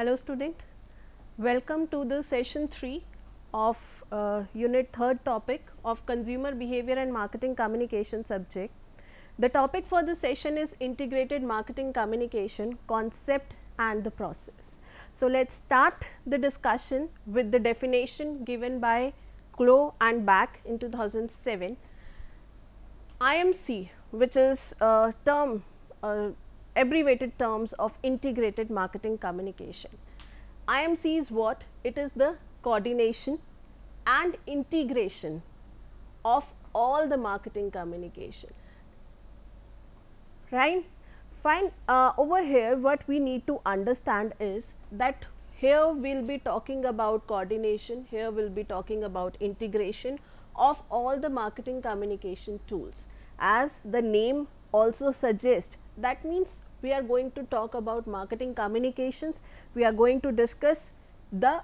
Hello student, welcome to the session 3 of uh, unit 3rd topic of consumer behavior and marketing communication subject. The topic for the session is integrated marketing communication concept and the process. So, let us start the discussion with the definition given by Clow and Baack in 2007. IMC which is a term uh, abbreviated terms of integrated marketing communication. IMC is what? It is the coordination and integration of all the marketing communication, right. Fine, uh, over here what we need to understand is that here we will be talking about coordination, here we will be talking about integration of all the marketing communication tools. As the name also suggests that means we are going to talk about marketing communications, we are going to discuss the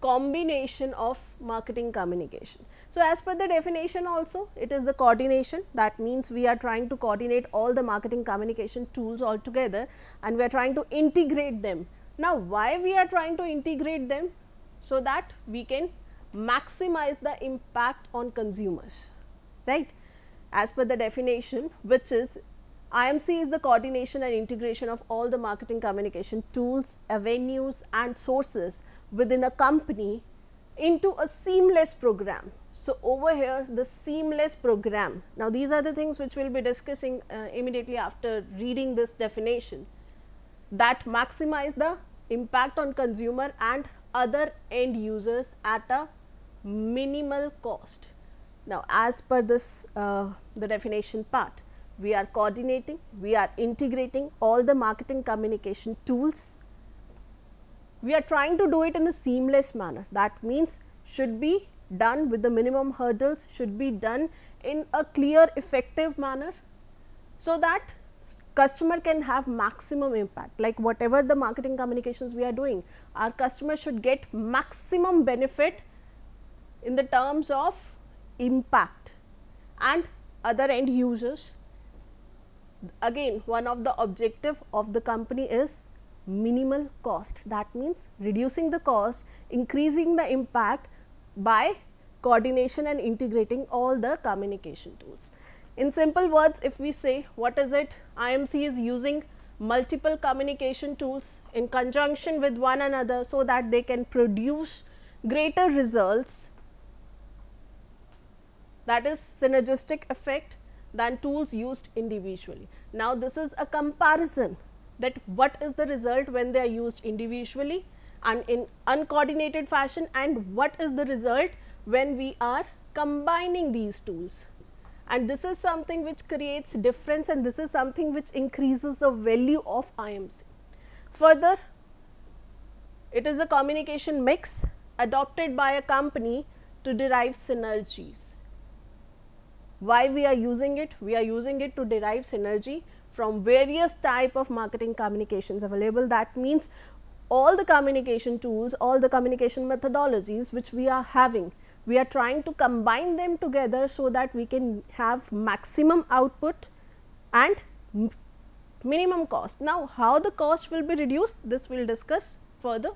combination of marketing communication. So, as per the definition also it is the coordination that means we are trying to coordinate all the marketing communication tools all together and we are trying to integrate them. Now, why we are trying to integrate them? So, that we can maximize the impact on consumers right as per the definition which is IMC is the coordination and integration of all the marketing communication tools, avenues and sources within a company into a seamless program. So, over here the seamless program. Now, these are the things which we will be discussing uh, immediately after reading this definition that maximize the impact on consumer and other end users at a minimal cost. Now, as per this uh, the definition part we are coordinating, we are integrating all the marketing communication tools. We are trying to do it in a seamless manner that means should be done with the minimum hurdles, should be done in a clear effective manner. So, that customer can have maximum impact like whatever the marketing communications we are doing our customer should get maximum benefit in the terms of impact and other end users again one of the objective of the company is minimal cost. That means reducing the cost increasing the impact by coordination and integrating all the communication tools. In simple words if we say what is it? IMC is using multiple communication tools in conjunction with one another so that they can produce greater results. That is synergistic effect than tools used individually. Now, this is a comparison that what is the result when they are used individually and in uncoordinated fashion and what is the result when we are combining these tools. And this is something which creates difference and this is something which increases the value of IMC. Further, it is a communication mix adopted by a company to derive synergies why we are using it? We are using it to derive synergy from various type of marketing communications available. That means all the communication tools, all the communication methodologies which we are having, we are trying to combine them together so that we can have maximum output and minimum cost. Now, how the cost will be reduced? This we will discuss further.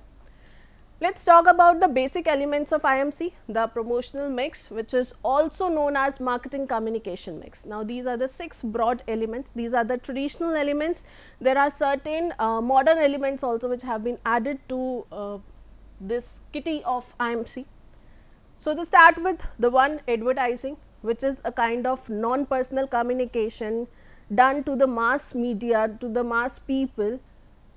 Let us talk about the basic elements of IMC, the promotional mix which is also known as marketing communication mix. Now, these are the 6 broad elements, these are the traditional elements. There are certain uh, modern elements also which have been added to uh, this kitty of IMC. So, to start with the one advertising which is a kind of non-personal communication done to the mass media, to the mass people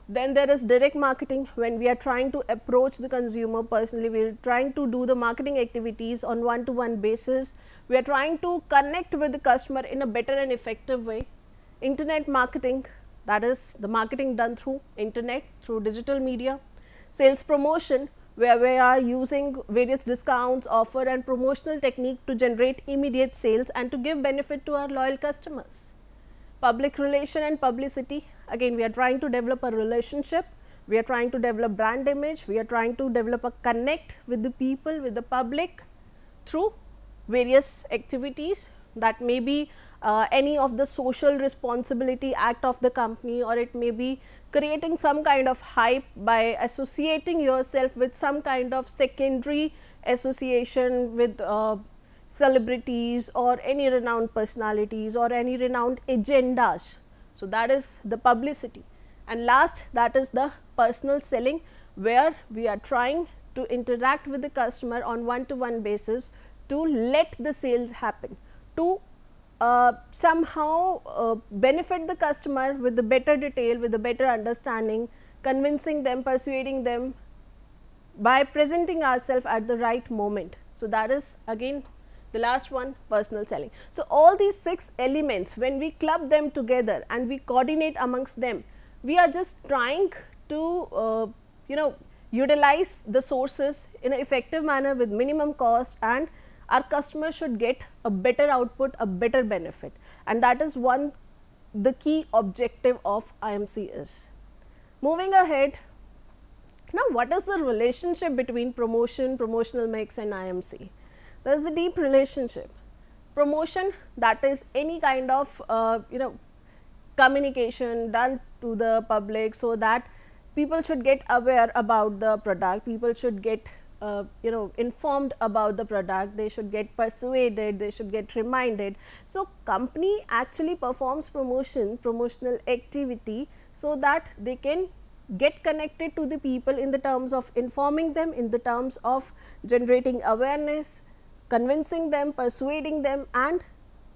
then there is direct marketing when we are trying to approach the consumer personally, we are trying to do the marketing activities on one to one basis. We are trying to connect with the customer in a better and effective way. Internet marketing that is the marketing done through internet, through digital media. Sales promotion where we are using various discounts, offer and promotional technique to generate immediate sales and to give benefit to our loyal customers public relation and publicity again we are trying to develop a relationship we are trying to develop brand image we are trying to develop a connect with the people with the public through various activities that may be uh, any of the social responsibility act of the company or it may be creating some kind of hype by associating yourself with some kind of secondary association with uh, celebrities or any renowned personalities or any renowned agendas. So, that is the publicity and last that is the personal selling where we are trying to interact with the customer on one to one basis to let the sales happen to uh, somehow uh, benefit the customer with the better detail with the better understanding convincing them persuading them by presenting ourselves at the right moment. So, that is again the last one personal selling. So, all these 6 elements when we club them together and we coordinate amongst them, we are just trying to uh, you know utilize the sources in an effective manner with minimum cost and our customer should get a better output, a better benefit and that is one the key objective of IMC is. Moving ahead, now what is the relationship between promotion, promotional mix and IMC? There is a deep relationship. Promotion that is any kind of uh, you know communication done to the public so that people should get aware about the product, people should get uh, you know informed about the product. They should get persuaded. They should get reminded. So company actually performs promotion promotional activity so that they can get connected to the people in the terms of informing them in the terms of generating awareness convincing them persuading them and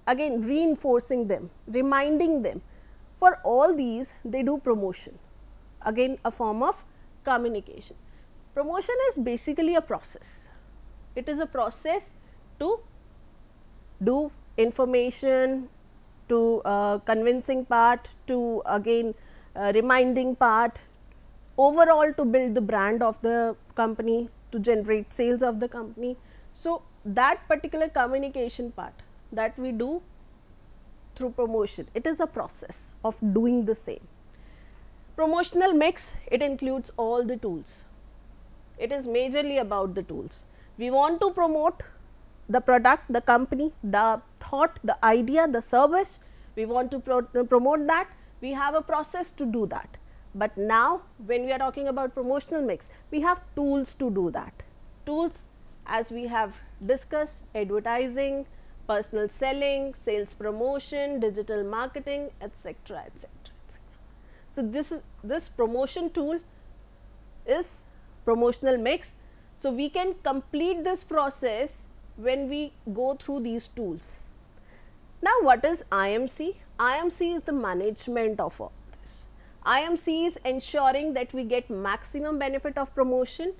again reinforcing them reminding them for all these they do promotion again a form of communication Promotion is basically a process. It is a process to do information, to uh, convincing part, to again uh, reminding part, overall to build the brand of the company, to generate sales of the company. So, that particular communication part that we do through promotion, it is a process of doing the same. Promotional mix, it includes all the tools it is majorly about the tools. We want to promote the product, the company, the thought, the idea, the service, we want to pro promote that, we have a process to do that. But now, when we are talking about promotional mix, we have tools to do that. Tools as we have discussed advertising, personal selling, sales promotion, digital marketing, etc., etc. etc. So, this is this promotion tool is promotional mix. So, we can complete this process when we go through these tools. Now, what is IMC? IMC is the management of all this. IMC is ensuring that we get maximum benefit of promotion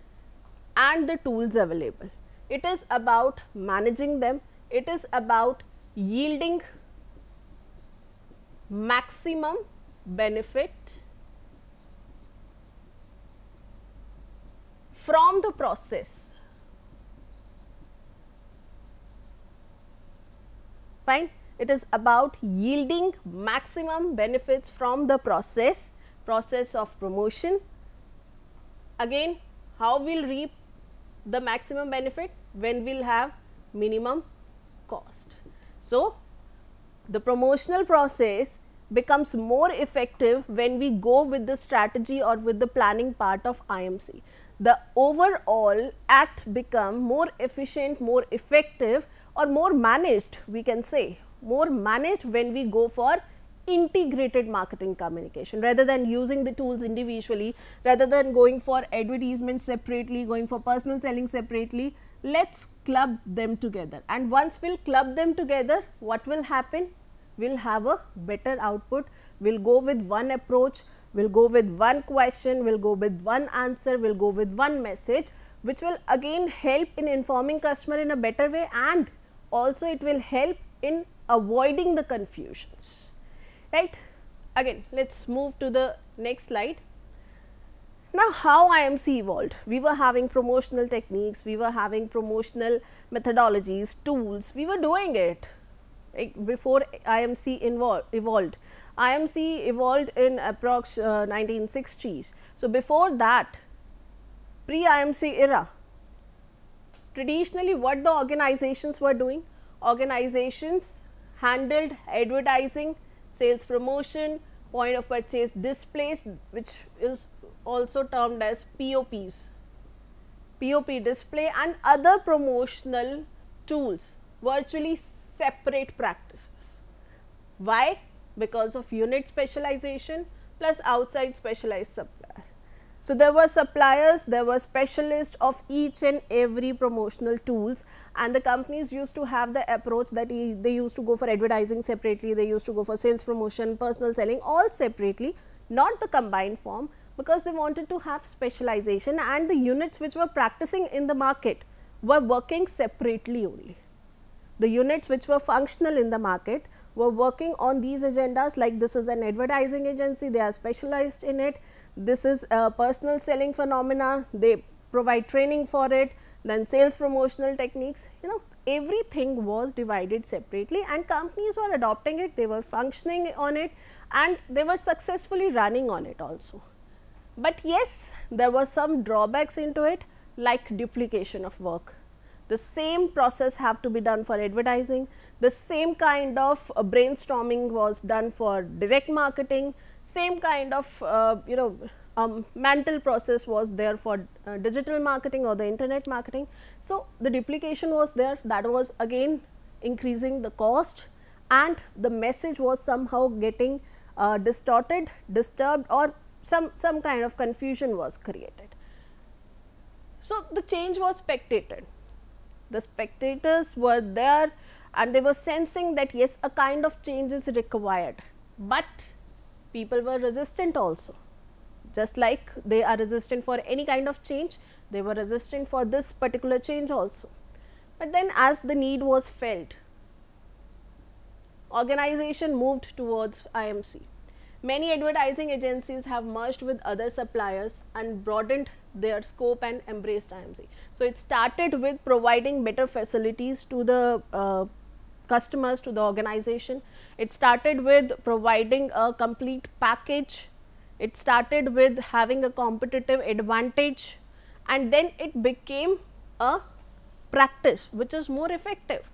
and the tools available. It is about managing them, it is about yielding maximum benefit from the process. Fine. It is about yielding maximum benefits from the process, process of promotion. Again, how we will reap the maximum benefit when we will have minimum cost. So, the promotional process becomes more effective when we go with the strategy or with the planning part of IMC the overall act become more efficient, more effective or more managed we can say. More managed when we go for integrated marketing communication. Rather than using the tools individually rather than going for advertisement separately going for personal selling separately let's club them together. And once we'll club them together what will happen? We'll have a better output. We'll go with one approach. We will go with one question, we will go with one answer, we will go with one message which will again help in informing customer in a better way. And also it will help in avoiding the confusions, right. Again, let us move to the next slide. Now, how IMC evolved? We were having promotional techniques, we were having promotional methodologies, tools, we were doing it like before IMC evolved. IMC evolved in approx uh, 1960s. So, before that pre IMC era traditionally what the organizations were doing? Organizations handled advertising, sales promotion, point of purchase displays which is also termed as POPs, POP display and other promotional tools virtually separate practices. Why? Because of unit specialization plus outside specialized supplier. So, there were suppliers, there were specialists of each and every promotional tools and the companies used to have the approach that they used to go for advertising separately, they used to go for sales promotion, personal selling all separately, not the combined form because they wanted to have specialization and the units which were practicing in the market were working separately only. The units which were functional in the market were working on these agendas like this is an advertising agency, they are specialized in it this is a personal selling phenomena, they provide training for it, then sales promotional techniques, you know everything was divided separately and companies were adopting it, they were functioning on it and they were successfully running on it also. But yes, there were some drawbacks into it like duplication of work. The same process have to be done for advertising, the same kind of uh, brainstorming was done for direct marketing, same kind of uh, you know um, mental process was there for uh, digital marketing or the internet marketing. So, the duplication was there that was again increasing the cost and the message was somehow getting uh, distorted, disturbed or some, some kind of confusion was created. So, the change was spectated. The spectators were there and they were sensing that yes a kind of change is required, but people were resistant also just like they are resistant for any kind of change they were resistant for this particular change also. But then as the need was felt organization moved towards IMC. Many advertising agencies have merged with other suppliers and broadened their scope and embraced IMC. So, it started with providing better facilities to the uh, customers to the organization. It started with providing a complete package. It started with having a competitive advantage and then it became a practice which is more effective.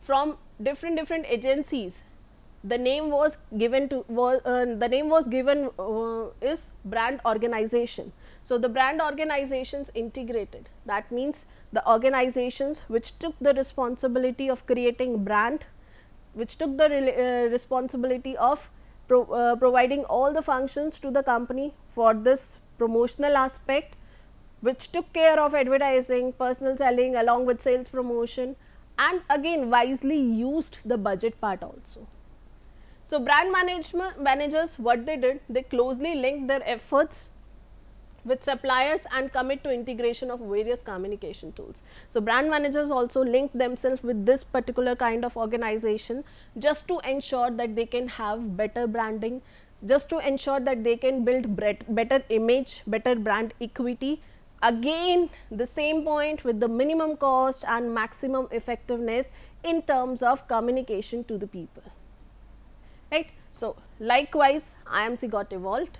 From different different agencies, the name was given to was uh, the name was given uh, is brand organization. So, the brand organizations integrated that means the organizations which took the responsibility of creating brand, which took the uh, responsibility of pro, uh, providing all the functions to the company for this promotional aspect, which took care of advertising, personal selling along with sales promotion and again wisely used the budget part also. So, brand management managers what they did, they closely linked their efforts with suppliers and commit to integration of various communication tools. So, brand managers also link themselves with this particular kind of organization just to ensure that they can have better branding, just to ensure that they can build better image, better brand equity. Again the same point with the minimum cost and maximum effectiveness in terms of communication to the people. Right. So, likewise IMC got evolved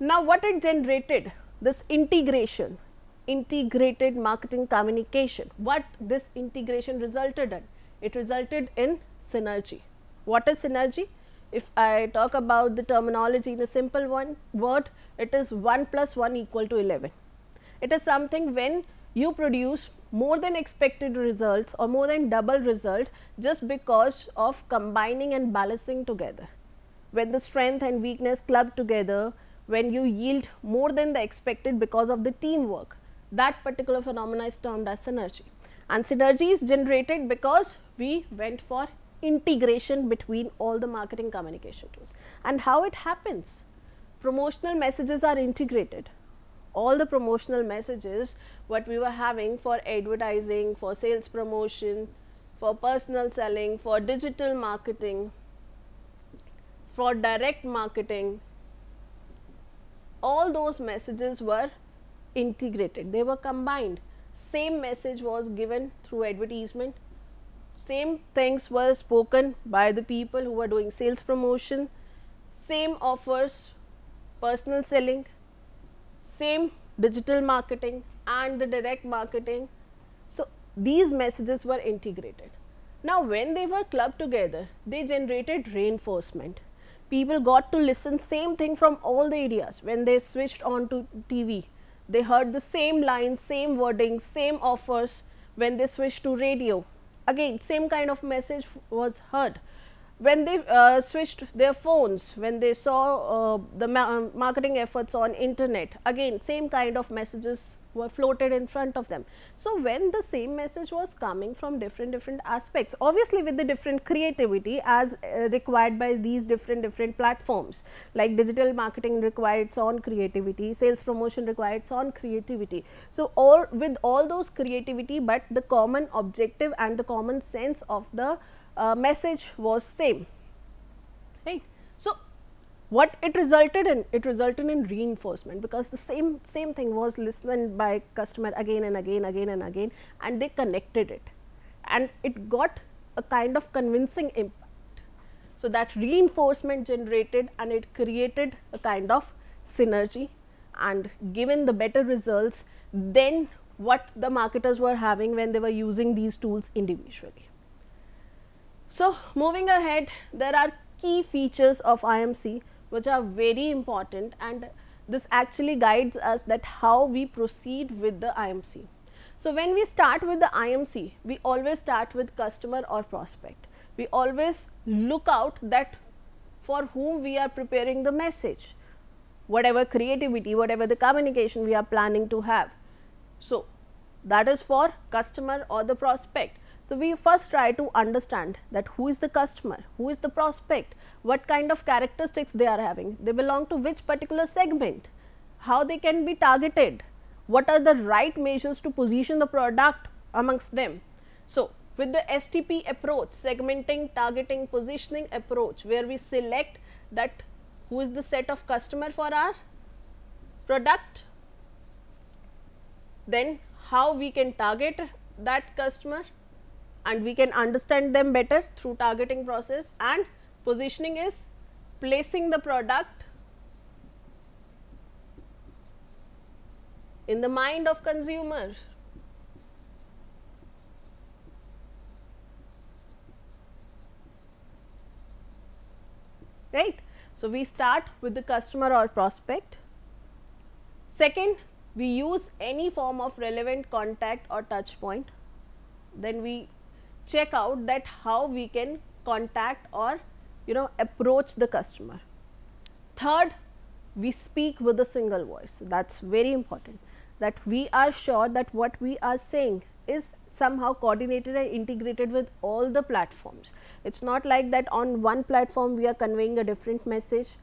now, what it generated? This integration, integrated marketing communication. What this integration resulted in? It resulted in synergy. What is synergy? If I talk about the terminology in a simple one word, it is 1 plus 1 equal to 11. It is something when you produce more than expected results or more than double result just because of combining and balancing together. When the strength and weakness club together, when you yield more than the expected because of the teamwork. That particular phenomena is termed as synergy. And synergy is generated because we went for integration between all the marketing communication tools. And how it happens? Promotional messages are integrated. All the promotional messages what we were having for advertising, for sales promotion, for personal selling, for digital marketing, for direct marketing, all those messages were integrated, they were combined. Same message was given through advertisement, same things were spoken by the people who were doing sales promotion, same offers, personal selling, same digital marketing and the direct marketing. So, these messages were integrated. Now, when they were clubbed together, they generated reinforcement people got to listen same thing from all the areas when they switched on to TV. They heard the same lines, same wording, same offers when they switched to radio. Again, same kind of message was heard when they uh, switched their phones, when they saw uh, the ma uh, marketing efforts on internet, again same kind of messages were floated in front of them. So, when the same message was coming from different different aspects, obviously with the different creativity as uh, required by these different different platforms, like digital marketing requires on creativity, sales promotion requires on creativity. So, all with all those creativity, but the common objective and the common sense of the uh, message was same right. So, what it resulted in it resulted in reinforcement because the same same thing was listened by customer again and again again and again and they connected it and it got a kind of convincing impact. So, that reinforcement generated and it created a kind of synergy and given the better results than what the marketers were having when they were using these tools individually. So, moving ahead there are key features of IMC which are very important and this actually guides us that how we proceed with the IMC. So, when we start with the IMC we always start with customer or prospect. We always look out that for whom we are preparing the message whatever creativity whatever the communication we are planning to have. So, that is for customer or the prospect so, we first try to understand that who is the customer, who is the prospect, what kind of characteristics they are having, they belong to which particular segment, how they can be targeted, what are the right measures to position the product amongst them. So, with the STP approach, segmenting, targeting, positioning approach, where we select that who is the set of customer for our product, then how we can target that customer and we can understand them better through targeting process and positioning is placing the product in the mind of consumers. right. So, we start with the customer or prospect. Second, we use any form of relevant contact or touch point. Then we check out that how we can contact or you know approach the customer. Third, we speak with a single voice that is very important that we are sure that what we are saying is somehow coordinated and integrated with all the platforms. It is not like that on one platform we are conveying a different message,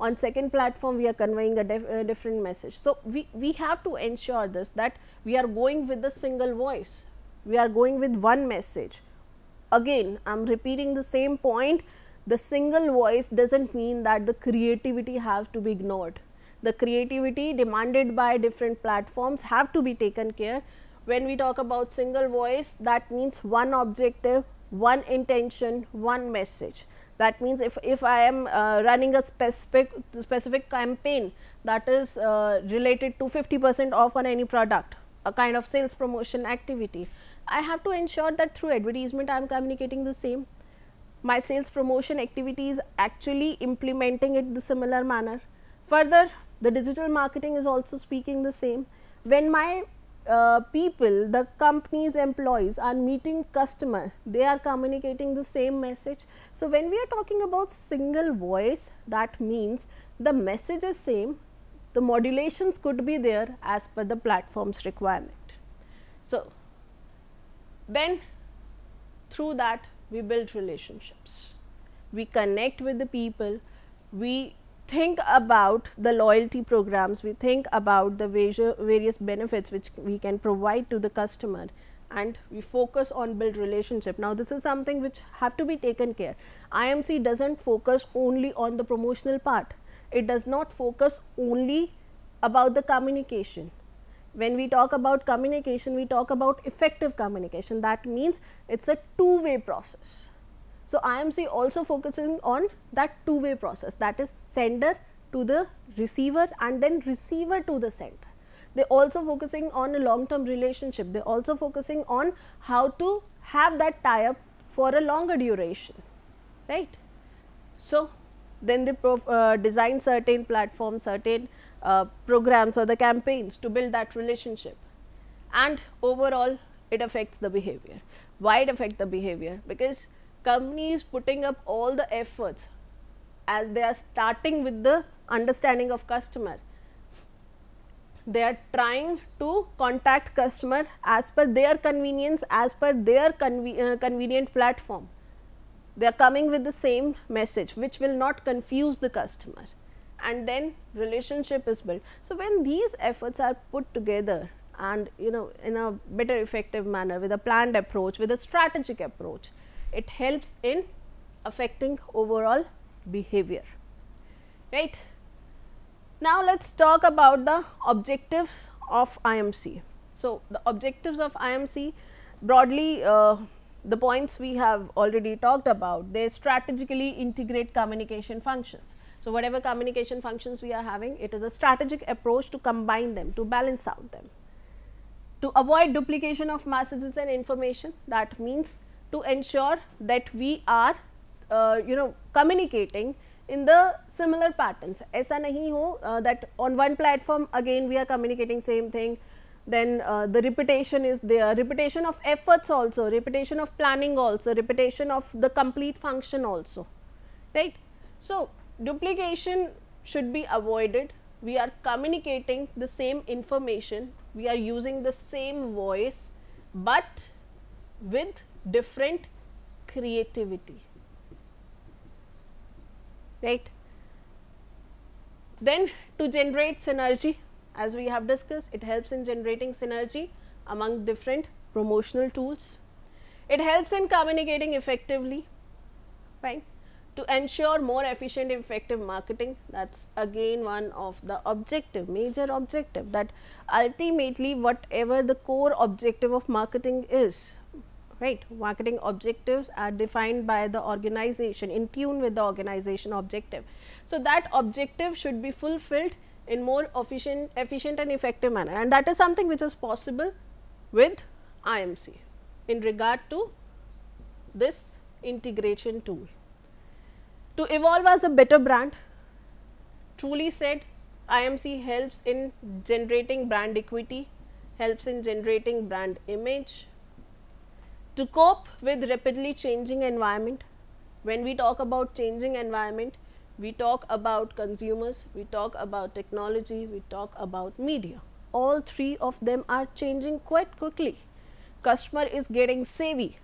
on second platform we are conveying a, a different message. So, we, we have to ensure this that we are going with the single voice, we are going with one message again I am repeating the same point the single voice does not mean that the creativity has to be ignored. The creativity demanded by different platforms have to be taken care. When we talk about single voice that means one objective, one intention, one message. That means if, if I am uh, running a specific specific campaign that is uh, related to 50 percent off on any product, a kind of sales promotion activity I have to ensure that through advertisement I am communicating the same. My sales promotion activity is actually implementing it the similar manner. Further the digital marketing is also speaking the same. When my uh, people, the company's employees are meeting customer, they are communicating the same message. So, when we are talking about single voice that means the message is same, the modulations could be there as per the platform's requirement. So, then through that we build relationships. We connect with the people, we think about the loyalty programs, we think about the various benefits which we can provide to the customer and we focus on build relationship. Now, this is something which have to be taken care. IMC does not focus only on the promotional part, it does not focus only about the communication when we talk about communication, we talk about effective communication. That means it is a two way process. So, IMC also focusing on that two way process that is sender to the receiver and then receiver to the sender. They also focusing on a long term relationship. They also focusing on how to have that tie up for a longer duration, right. So, then they uh, design certain platforms, certain uh, programs or the campaigns to build that relationship and overall it affects the behavior. Why it affects the behavior? Because companies putting up all the efforts as they are starting with the understanding of customer. They are trying to contact customer as per their convenience, as per their conve uh, convenient platform. They are coming with the same message which will not confuse the customer and then relationship is built. So, when these efforts are put together and you know in a better effective manner with a planned approach with a strategic approach it helps in affecting overall behavior. Right? Now let's talk about the objectives of imc so the objectives of imc broadly uh, the points we have already talked about they strategically integrate communication functions so whatever communication functions we are having it is a strategic approach to combine them to balance out them. To avoid duplication of messages and information that means to ensure that we are uh, you know communicating in the similar patterns. aisa nahi ho uh, that on one platform again we are communicating same thing then uh, the repetition is there. Repetition of efforts also repetition of planning also repetition of the complete function also. Right? So duplication should be avoided we are communicating the same information we are using the same voice, but with different creativity right. Then to generate synergy as we have discussed it helps in generating synergy among different promotional tools. It helps in communicating effectively right to ensure more efficient effective marketing that is again one of the objective major objective that ultimately whatever the core objective of marketing is right? Marketing objectives are defined by the organization in tune with the organization objective. So, that objective should be fulfilled in more efficient efficient and effective manner. And that is something which is possible with IMC in regard to this integration tool to evolve as a better brand truly said IMC helps in generating brand equity, helps in generating brand image. To cope with rapidly changing environment, when we talk about changing environment, we talk about consumers, we talk about technology, we talk about media. All three of them are changing quite quickly. Customer is getting savvy,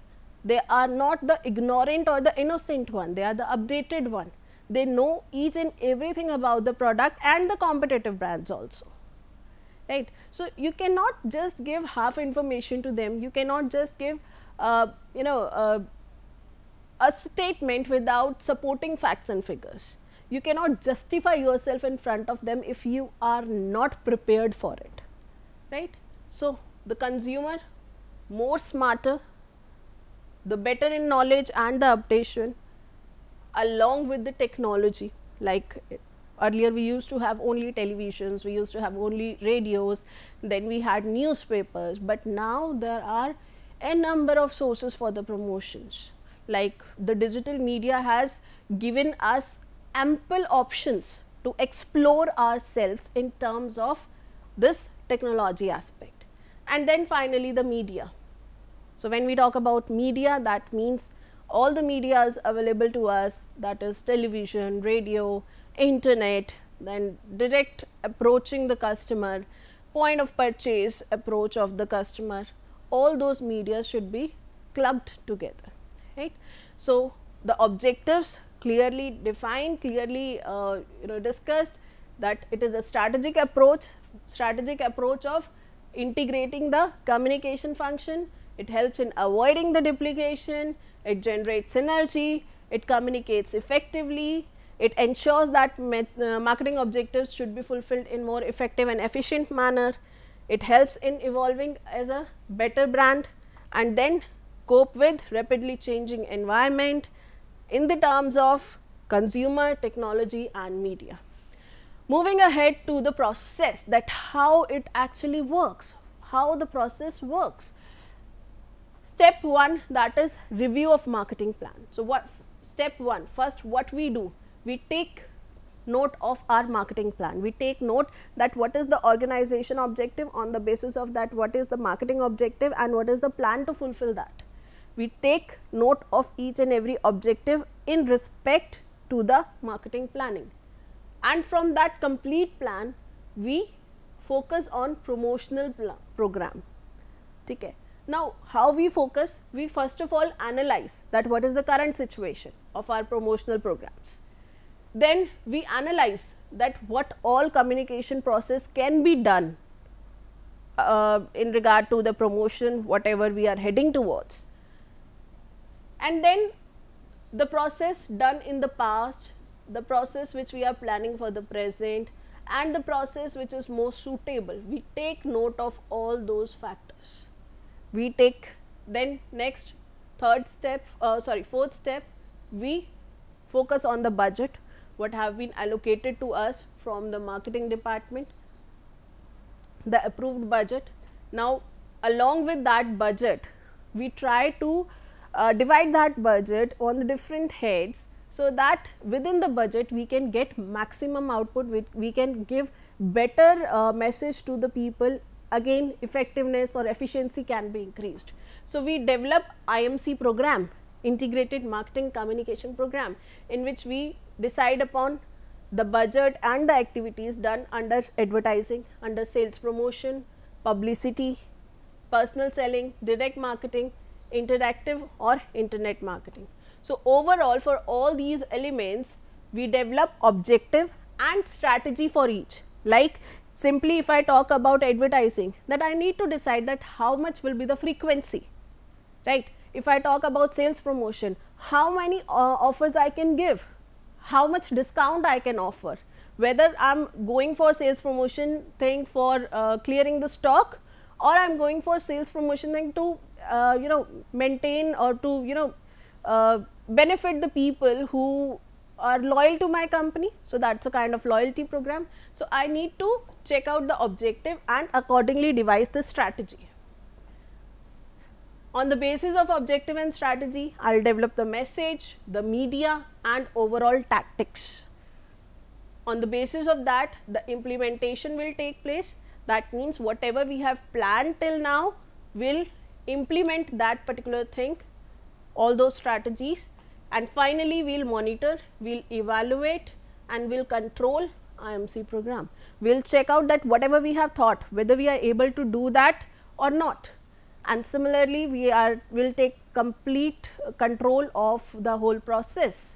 they are not the ignorant or the innocent one, they are the updated one. They know each and everything about the product and the competitive brands also. Right. So, you cannot just give half information to them, you cannot just give uh, you know uh, a statement without supporting facts and figures. You cannot justify yourself in front of them if you are not prepared for it. Right. So, the consumer more smarter the better in knowledge and the updation along with the technology. Like earlier we used to have only televisions, we used to have only radios, then we had newspapers, but now there are a number of sources for the promotions. Like the digital media has given us ample options to explore ourselves in terms of this technology aspect. And then finally, the media so, when we talk about media that means all the media is available to us that is television, radio, internet, then direct approaching the customer, point of purchase approach of the customer, all those media should be clubbed together, right. So, the objectives clearly defined, clearly uh, you know discussed that it is a strategic approach, strategic approach of integrating the communication function it helps in avoiding the duplication, it generates synergy, it communicates effectively, it ensures that uh, marketing objectives should be fulfilled in more effective and efficient manner. It helps in evolving as a better brand and then cope with rapidly changing environment in the terms of consumer, technology and media. Moving ahead to the process that how it actually works, how the process works step 1 that is review of marketing plan. So, what step 1 first what we do we take note of our marketing plan. We take note that what is the organization objective on the basis of that what is the marketing objective and what is the plan to fulfill that. We take note of each and every objective in respect to the marketing planning and from that complete plan we focus on promotional program. Okay. Now, how we focus? We first of all analyze that what is the current situation of our promotional programs then we analyze that what all communication process can be done uh, in regard to the promotion whatever we are heading towards. And then the process done in the past, the process which we are planning for the present and the process which is most suitable. We take note of all those factors. We take then next third step uh, sorry fourth step we focus on the budget what have been allocated to us from the marketing department, the approved budget. Now, along with that budget, we try to uh, divide that budget on the different heads so that within the budget we can get maximum output, we, we can give better uh, message to the people again effectiveness or efficiency can be increased. So, we develop IMC program integrated marketing communication program in which we decide upon the budget and the activities done under advertising, under sales promotion, publicity, personal selling, direct marketing, interactive or internet marketing. So, overall for all these elements we develop objective and strategy for each like simply if I talk about advertising that I need to decide that how much will be the frequency right. If I talk about sales promotion how many uh, offers I can give how much discount I can offer, whether I am going for sales promotion thing for uh, clearing the stock or I am going for sales promotion thing to uh, you know maintain or to you know uh, benefit the people who are loyal to my company. So, that is a kind of loyalty program. So, I need to check out the objective and accordingly devise the strategy. On the basis of objective and strategy, I will develop the message, the media and overall tactics. On the basis of that, the implementation will take place. That means, whatever we have planned till now will implement that particular thing, all those strategies and finally, we will monitor, we will evaluate and we will control IMC program. We will check out that whatever we have thought, whether we are able to do that or not. And similarly we are will take complete control of the whole process.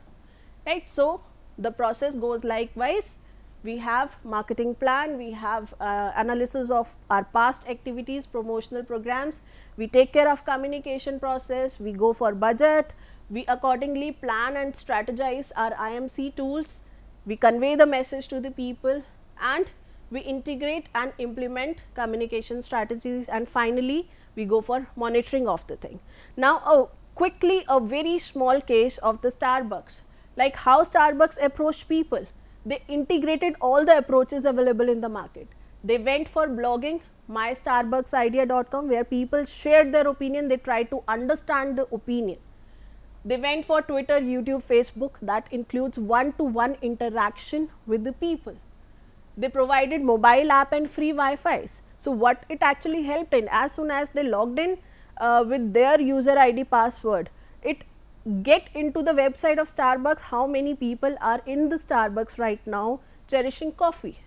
Right. So, the process goes likewise. We have marketing plan, we have uh, analysis of our past activities, promotional programs, we take care of communication process, we go for budget, we accordingly plan and strategize our IMC tools, we convey the message to the people and we integrate and implement communication strategies and finally, we go for monitoring of the thing. Now, uh, quickly a very small case of the Starbucks, like how Starbucks approached people. They integrated all the approaches available in the market. They went for blogging mystarbucksidea.com where people shared their opinion, they tried to understand the opinion. They went for Twitter, YouTube, Facebook that includes one to one interaction with the people. They provided mobile app and free Wi-Fi's. So, what it actually helped in as soon as they logged in uh, with their user ID password, it get into the website of Starbucks how many people are in the Starbucks right now cherishing coffee,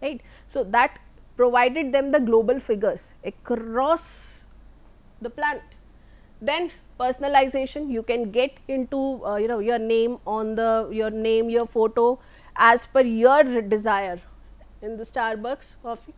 right. So, that provided them the global figures across the planet. Then personalization you can get into uh, you know your name on the your name your photo as per your desire in the Starbucks coffee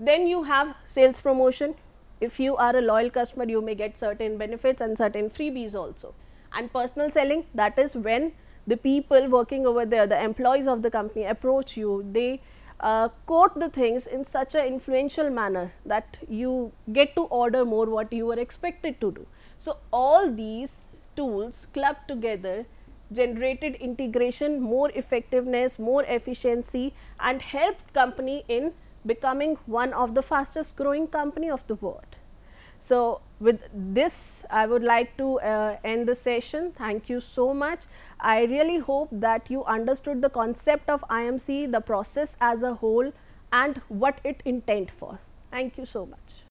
then you have sales promotion. If you are a loyal customer, you may get certain benefits and certain freebies also. And personal selling, that is when the people working over there, the employees of the company approach you, they uh, quote the things in such an influential manner that you get to order more what you were expected to do. So, all these tools clubbed together generated integration, more effectiveness, more efficiency and helped company in becoming one of the fastest growing company of the world. So, with this I would like to uh, end the session. Thank you so much. I really hope that you understood the concept of IMC, the process as a whole and what it intend for. Thank you so much.